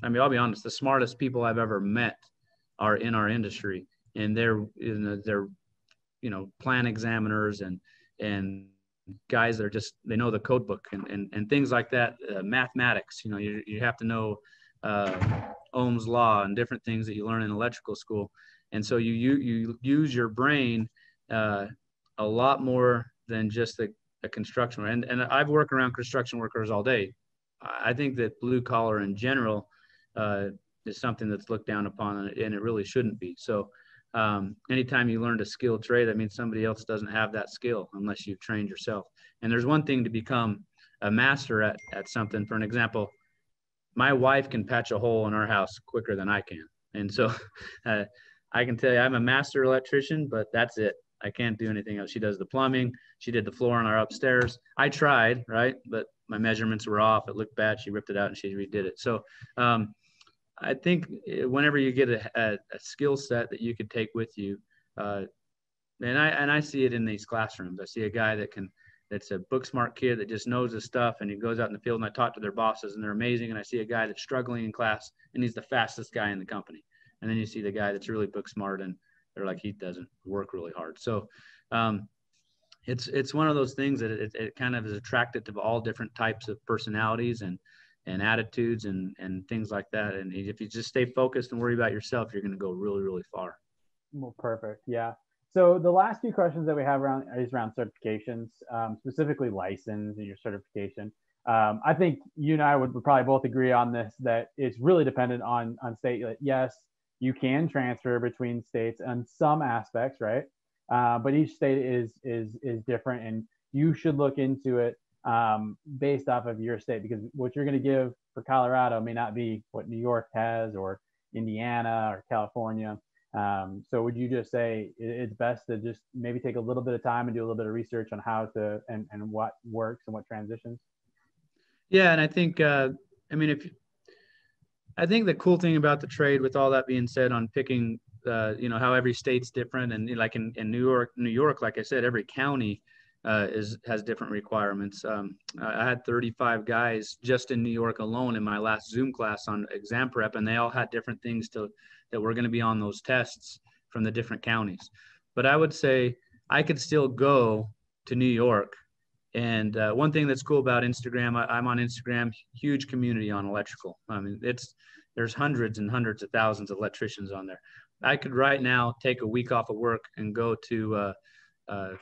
I mean, I'll be honest. The smartest people I've ever met are in our industry, and they're you know, they're you know plan examiners and and guys that are just they know the code book and and, and things like that uh, mathematics you know you, you have to know uh, ohm's law and different things that you learn in electrical school and so you you, you use your brain uh, a lot more than just a, a construction and and i've worked around construction workers all day i think that blue collar in general uh, is something that's looked down upon and it really shouldn't be so um, anytime you learn a skilled trade, that means somebody else doesn't have that skill unless you've trained yourself. And there's one thing to become a master at, at something. For an example, my wife can patch a hole in our house quicker than I can. And so uh, I can tell you I'm a master electrician, but that's it. I can't do anything else. She does the plumbing. She did the floor in our upstairs. I tried, right? But my measurements were off. It looked bad. She ripped it out and she redid it. So um, I think eh, whenever you get a, a, a skill set that you could take with you, uh, and I and I see it in these classrooms. I see a guy that can that's a book smart kid that just knows his stuff and he goes out in the field and I talk to their bosses and they're amazing. And I see a guy that's struggling in class and he's the fastest guy in the company. And then you see the guy that's really book smart and they're like he doesn't work really hard. So um, it's it's one of those things that it, it kind of is attracted to all different types of personalities and and attitudes and and things like that. And if you just stay focused and worry about yourself, you're going to go really really far. Well, perfect. Yeah. So the last few questions that we have around is around certifications, um, specifically license and your certification. Um, I think you and I would, would probably both agree on this that it's really dependent on on state. Yes, you can transfer between states on some aspects, right? Uh, but each state is is is different, and you should look into it um, based off of your state because what you're going to give for Colorado may not be what New York has or Indiana or California. Um, so would you just say it's best to just maybe take a little bit of time and do a little bit of research on how to and, and what works and what transitions? Yeah, and I think uh, I mean if I think the cool thing about the trade, with all that being said, on picking uh, you know how every state's different and like in, in New York, New York, like I said, every county uh, is has different requirements. Um, I had 35 guys just in New York alone in my last Zoom class on exam prep, and they all had different things to that were going to be on those tests from the different counties. But I would say I could still go to New York. And uh, one thing that's cool about Instagram, I, I'm on Instagram, huge community on electrical. I mean, it's there's hundreds and hundreds of thousands of electricians on there. I could right now take a week off of work and go to uh, uh, uh,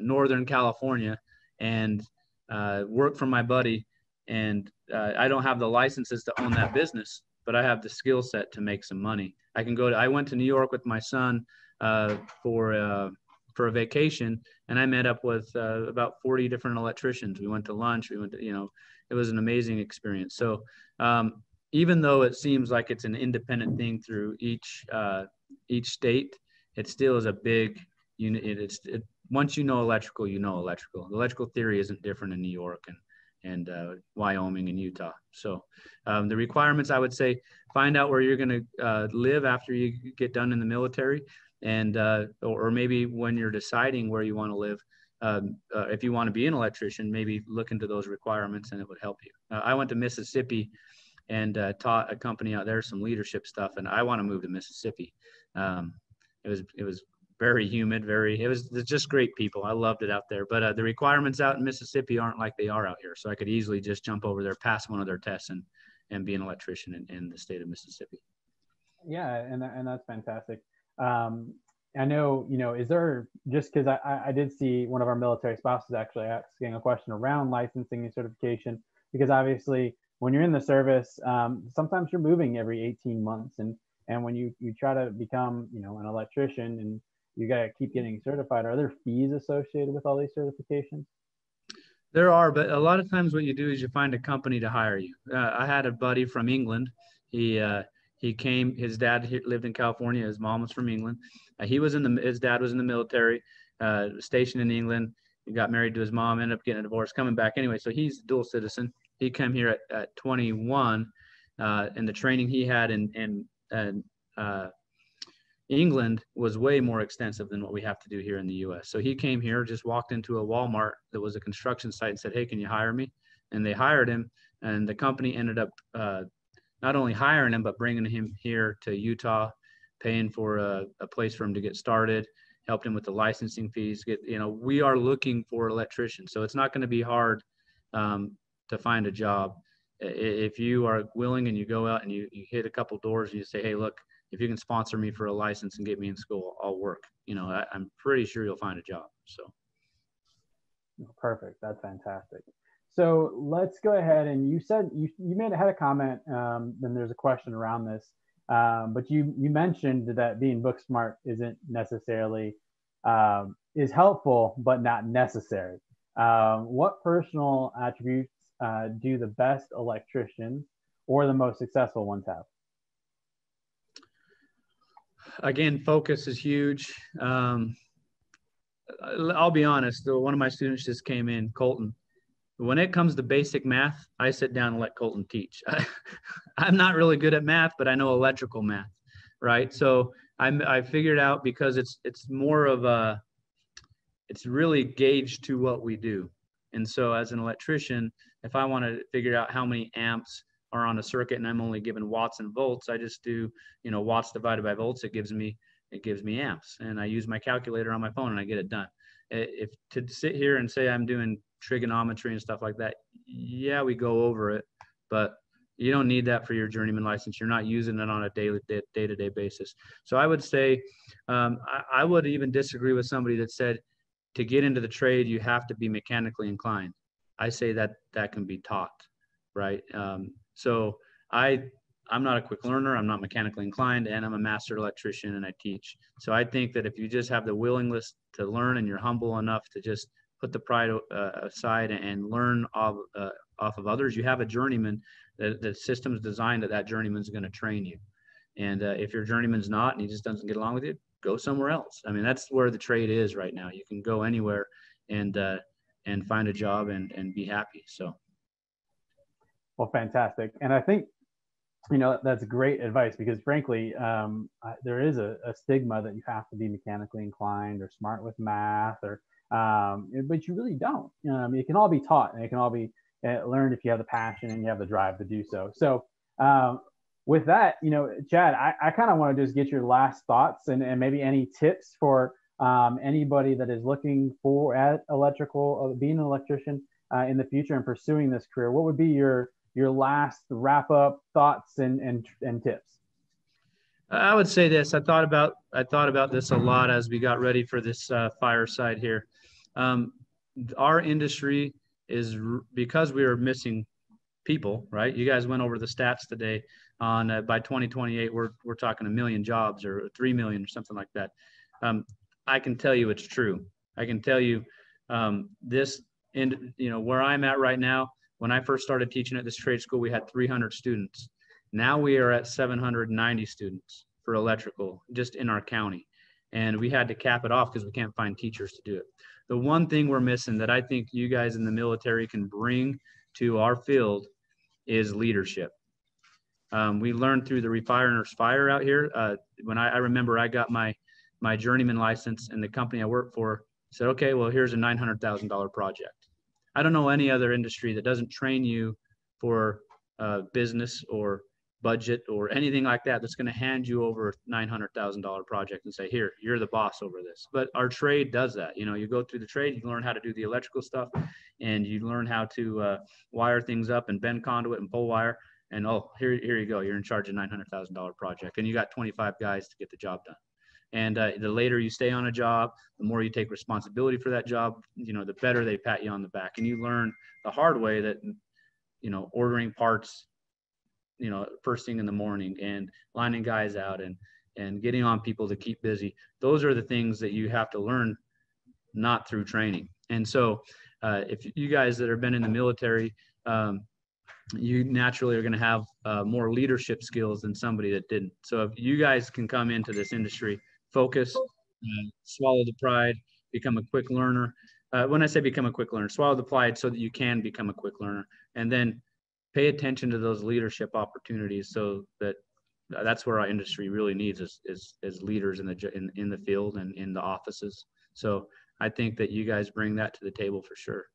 Northern California and uh, work for my buddy. And uh, I don't have the licenses to own that business, but I have the skill set to make some money. I can go to, I went to New York with my son for, for a vacation and I met up with about 40 different electricians. We went to lunch, we went to, you know, it was an amazing experience. So, um, even though it seems like it's an independent thing through each uh, each state, it still is a big unit. It, it's it, once you know electrical, you know electrical. The electrical theory isn't different in New York and and uh, Wyoming and Utah. So um, the requirements, I would say, find out where you're going to uh, live after you get done in the military, and uh, or, maybe when you're deciding where you want to live. Um, uh, if you want to be an electrician, maybe look into those requirements, and it would help you. Uh, I went to Mississippi and uh, taught a company out there some leadership stuff, and I want to move to Mississippi. Um, it was it was very humid, very, it was just great people. I loved it out there. But uh, the requirements out in Mississippi aren't like they are out here. So I could easily just jump over there, pass one of their tests, and, and be an electrician in, in the state of Mississippi. Yeah, and, and that's fantastic. Um, I know, you know, is there just because I, I did see one of our military spouses actually asking a question around licensing and certification. because obviously when you're in the service, um, sometimes you're moving every 18 months, and and when you you try to become you know an electrician and you got to keep getting certified, are there fees associated with all these certifications? There are, but a lot of times what you do is you find a company to hire you. Uh, I had a buddy from England. He uh, he came. His dad lived in California. His mom was from England. Uh, he was in the. His dad was in the military, uh, stationed in England. He got married to his mom. Ended up getting a divorce, coming back anyway. So he's a dual citizen. He came here at, at 21, uh, and the training he had in in, in uh, England was way more extensive than what we have to do here in the US. So he came here, just walked into a Walmart that was a construction site and said, Hey, can you hire me? And they hired him. And the company ended up uh, not only hiring him, but bringing him here to Utah, paying for a, a place for him to get started, helped him with the licensing fees. Get, you know, we are looking for electricians. So it's not going to be hard um, to find a job. If you are willing and you go out and you, you hit a couple doors and you say, Hey, look, if you can sponsor me for a license and get me in school, I'll work. You know, I, am pretty sure you'll find a job. So perfect. That's fantastic. So let's go ahead and you said you you made had a comment. Um, and there's a question around this, um, but you you mentioned that being book smart isn't necessarily um, is helpful, but not necessary. Um, what personal attributes uh, do the best electricians or the most successful ones have? again, focus is huge. Um, I'll be honest, one of my students just came in, Colton. When it comes to basic math, I sit down and let Colton teach. I'm not really good at math, but I know electrical math, right? So I'm, I figured out because it's it's more of a, it's really gauged to what we do. And so as an electrician, if I want to figure out how many amps are on a circuit and I'm only given watts and volts, I just do, you know, watts divided by volts. It gives me, it gives me amps and I use my calculator on my phone and I get it done. If to sit here and say I'm doing trigonometry and stuff like that, yeah, we go over it, but you don't need that for your journeyman license. You're not using it on a daily day to day basis. So I would say, um, I, I would even disagree with somebody that said to get into the trade, you have to be mechanically inclined. I say that that can be taught, right? Um, so I I'm not a quick learner. I'm not mechanically inclined, and I'm a master electrician and I teach. So I think that if you just have the willingness to learn and you're humble enough to just put the pride uh, aside and learn off, uh, off of others, you have a journeyman. The, the system's designed that that journeyman's going to train you. And uh, if your journeyman's not and he just doesn't get along with you, go somewhere else. I mean, that's where the trade is right now. You can go anywhere and uh, and find a job and and be happy. So. Well, fantastic. And I think, you know, that's great advice because frankly, um, there is a, a, stigma that you have to be mechanically inclined or smart with math or, um, but you really don't. Um, it can all be taught and it can all be uh, learned if you have the passion and you have the drive to do so. So, um, with that, you know, Chad, I, I kind of want to just get your last thoughts and, and maybe any tips for um, anybody that is looking for at electrical, uh, being an electrician uh, in the future and pursuing this career. What would be your your last wrap up thoughts and, and, and tips? I would say this. I thought about I thought about this a lot as we got ready for this uh, fireside here. Um, our industry is because we are missing people, right? You guys went over the stats today. On uh, by 2028, we're we're talking a million jobs or three million or something like that. Um, I can tell you it's true. I can tell you um, this, and you know where I'm at right now. When I first started teaching at this trade school, we had 300 students. Now we are at 790 students for electrical just in our county. And we had to cap it off because we can't find teachers to do it. The one thing we're missing that I think you guys in the military can bring to our field is leadership. Um, we learned through the Refiners Fire out here. Uh, when I, I remember I got my my journeyman license and the company I worked for said, okay, well, here's a $900,000 project. I don't know any other industry that doesn't train you for uh, business or budget or anything like that that's going to hand you over a $900,000 project and say, here, you're the boss over this. But our trade does that. You know, you go through the trade, you learn how to do the electrical stuff and you learn how to uh, wire things up and bend conduit and pull wire. And oh, here, here you go. You're in charge of $900,000 project and you got 25 guys to get the job done. And uh, the later you stay on a job, the more you take responsibility for that job, you know, the better they pat you on the back. And you learn the hard way that you know, ordering parts, you know, first thing in the morning and lining guys out and and getting on people to keep busy. Those are the things that you have to learn, not through training. And so, uh, if you guys that have been in the military, um, you naturally are going to have uh, more leadership skills than somebody that didn't. So if you guys can come into this industry, focus, uh, swallow the pride, become a quick learner. Uh, when I say become a quick learner, swallow the pride so that you can become a quick learner, and then pay attention to those leadership opportunities so that uh, that's where our industry really needs is, is, is leaders in the in, in the field and in the offices. So I think that you guys bring that to the table for sure.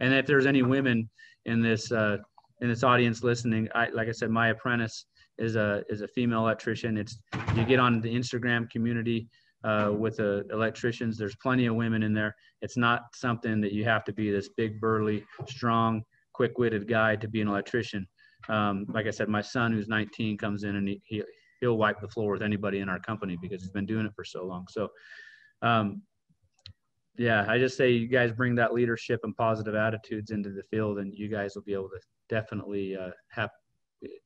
And if there's any women in this uh, in this audience listening, I like I said, my apprentice is a is a female electrician. It's you get on the Instagram community uh, with the electricians. There's plenty of women in there. It's not something that you have to be this big, burly, strong, quick-witted guy to be an electrician. Um, like I said, my son, who's 19, comes in and he, he he'll wipe the floor with anybody in our company because he's been doing it for so long. So, um, yeah, I just say you guys bring that leadership and positive attitudes into the field, and you guys will be able to definitely uh, have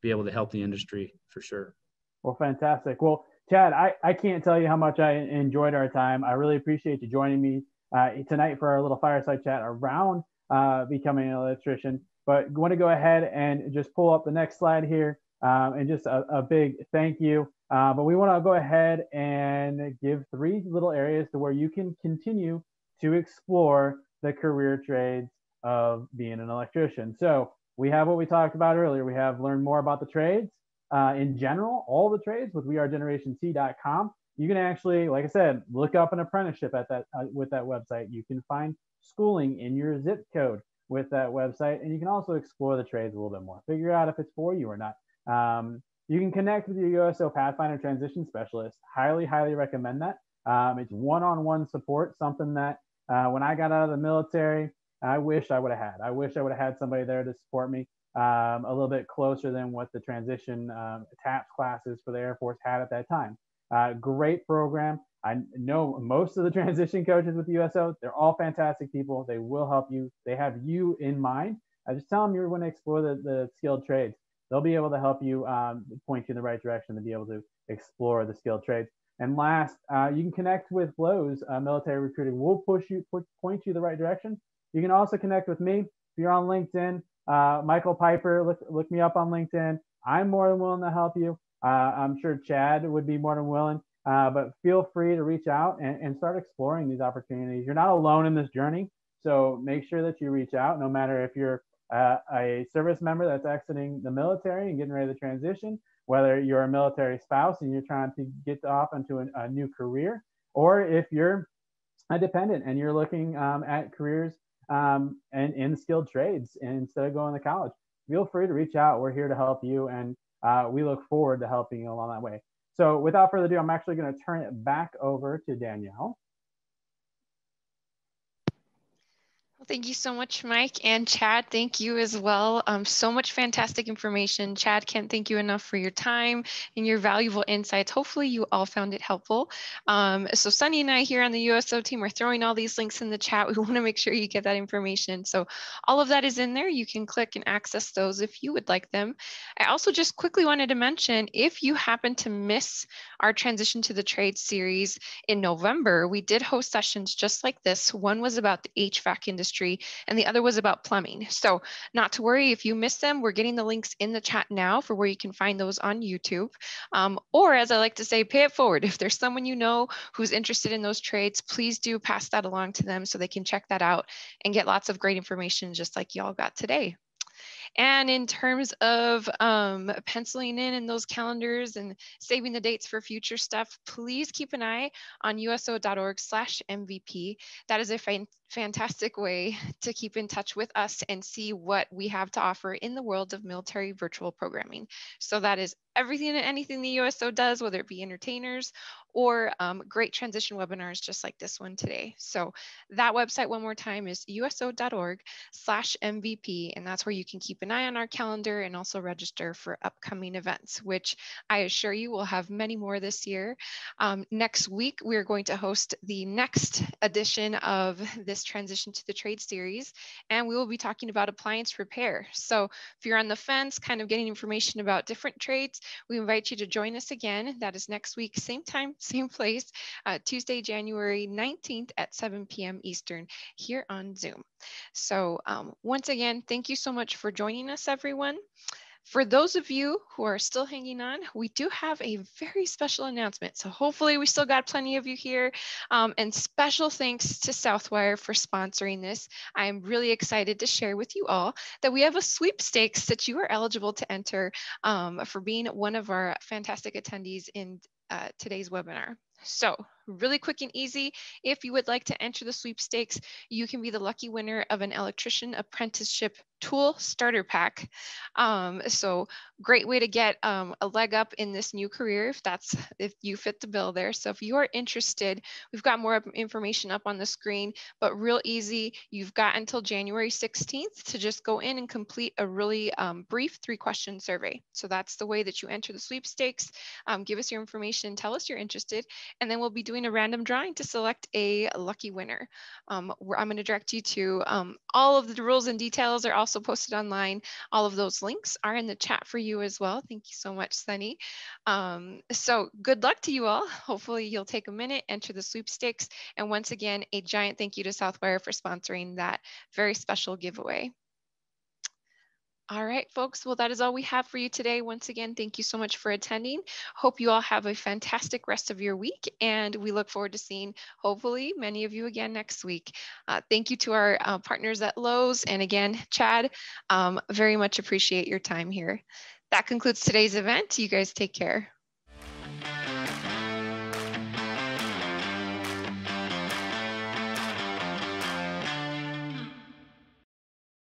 be able to help the industry for sure. Well, fantastic. Well, Chad, I, I can't tell you how much I enjoyed our time. I really appreciate you joining me uh, tonight for our little fireside chat around uh, becoming an electrician. But I want to go ahead and just pull up the next slide here um, and just a, a, big thank you. Uh, but we want to go ahead and give three little areas to where you can continue to explore the career trades of being an electrician. So we have what we talked about earlier. We have learn more about the trades uh, in general, all the trades with wearegenerationt.com. You can actually, like I said, look up an apprenticeship at that uh, with that website. You can find schooling in your zip code with that website, and you can also explore the trades a little bit more. Figure out if it's for you or not. Um, you can connect with your USO Pathfinder transition specialist. Highly, highly recommend that. Um, it's one-on-one support, something that uh, when I got out of the military, I wish I would have had. I wish I would have had somebody there to support me um, a little bit closer than what the transition um, TAPS classes for the Air Force had at that time. Uh, great program. I know most of the transition coaches with USO. They're all fantastic people. They will help you. They have you in mind. I just tell them you want to explore the, the skilled trades. They'll be able to help you um, point you in the right direction to be able to explore the skilled trades. And last, uh, you can connect with Lowe's uh, Military Recruiting. We'll push you, point you the right direction. You can also connect with me if you're on LinkedIn. Uh, Michael Piper, look, look me up on LinkedIn. I'm more than willing to help you. Uh, I'm sure Chad would be more than willing, uh, but feel free to reach out and, and start exploring these opportunities. You're not alone in this journey. So make sure that you reach out, no matter if you're uh, a service member that's exiting the military and getting ready to transition, whether you're a military spouse and you're trying to get off into a, a new career, or if you're a dependent and you're looking um, at careers um, and in skilled trades instead of going to college. Feel free to reach out. We're here to help you, and uh, we look forward to helping you along that way. So, without further ado, I'm actually going to turn it back over to Danielle. Well, thank you so much, Mike. And Chad, thank you as well. Um, so much fantastic information. Chad, can't thank you enough for your time and your valuable insights. Hopefully you all found it helpful. Um, so Sunny and I here on the USO team are throwing all these links in the chat. We want to make sure you get that information. So all of that is in there. You can click and access those if you would like them. I also just quickly wanted to mention, if you happen to miss our transition to the trade series in November, we did host sessions just like this. One was about the HVAC industry industry, and the other was about plumbing. So not to worry if you miss them, we're getting the links in the chat now for where you can find those on YouTube. Um, or as I like to say, pay it forward. If there's someone you know who's interested in those trades, please do pass that along to them so they can check that out and get lots of great information just like y'all got today. And in terms of um, penciling in in those calendars and saving the dates for future stuff, please keep an eye on uso.org slash MVP. That is a fantastic way to keep in touch with us and see what we have to offer in the world of military virtual programming. So that is everything and anything the USO does, whether it be entertainers or um, great transition webinars just like this one today. So that website one more time is uso.org slash MVP, and that's where you can keep keep an eye on our calendar and also register for upcoming events, which I assure you we'll have many more this year. Um, next week, we're going to host the next edition of this Transition to the Trade series, and we will be talking about appliance repair. So if you're on the fence, kind of getting information about different trades, we invite you to join us again. That is next week, same time, same place, uh, Tuesday, January 19th at 7 p.m. Eastern here on Zoom. So um, once again, thank you so much for joining us, everyone. For those of you who are still hanging on, we do have a very special announcement. So hopefully we still got plenty of you here. Um, and special thanks to Southwire for sponsoring this. I am really excited to share with you all that we have a sweepstakes that you are eligible to enter um, for being one of our fantastic attendees in uh, today's webinar. So really quick and easy. If you would like to enter the sweepstakes, you can be the lucky winner of an electrician apprenticeship tool starter pack. Um, so great way to get um, a leg up in this new career if that's if you fit the bill there. So if you are interested, we've got more information up on the screen, but real easy. You've got until January 16th to just go in and complete a really um, brief three question survey. So that's the way that you enter the sweepstakes. Um, give us your information, tell us you're interested, and then we'll be doing a random drawing to select a lucky winner. Um, I'm going to direct you to um, all of the rules and details are also posted online. All of those links are in the chat for you as well. Thank you so much, Sunny. Um, so good luck to you all. Hopefully you'll take a minute, enter the sweepstakes. And once again, a giant thank you to Southwire for sponsoring that very special giveaway. All right, folks. Well, that is all we have for you today. Once again, thank you so much for attending. Hope you all have a fantastic rest of your week, and we look forward to seeing, hopefully, many of you again next week. Uh, thank you to our uh, partners at Lowe's, and again, Chad, um, very much appreciate your time here. That concludes today's event. You guys take care.